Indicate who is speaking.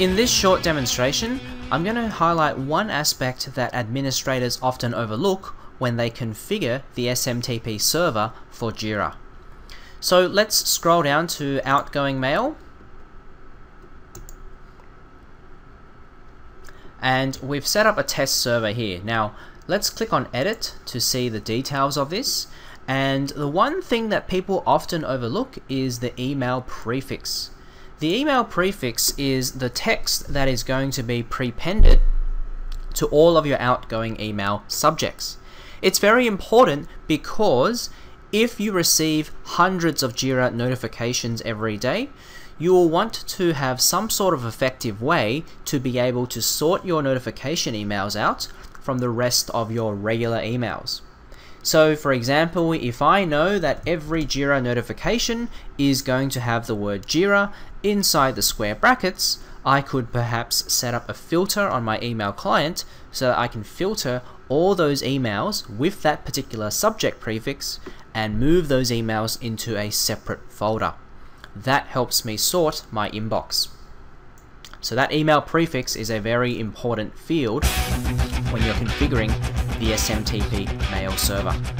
Speaker 1: In this short demonstration, I'm going to highlight one aspect that administrators often overlook when they configure the SMTP server for Jira. So let's scroll down to outgoing mail. And we've set up a test server here. Now, let's click on edit to see the details of this. And the one thing that people often overlook is the email prefix. The email prefix is the text that is going to be prepended to all of your outgoing email subjects. It's very important because if you receive hundreds of JIRA notifications every day, you will want to have some sort of effective way to be able to sort your notification emails out from the rest of your regular emails. So for example, if I know that every Jira notification is going to have the word Jira inside the square brackets, I could perhaps set up a filter on my email client so that I can filter all those emails with that particular subject prefix and move those emails into a separate folder. That helps me sort my inbox. So that email prefix is a very important field when you're configuring the SMTP mail server.